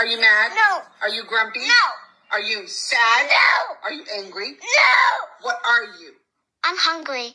Are you mad? No. Are you grumpy? No. Are you sad? No. Are you angry? No. What are you? I'm hungry.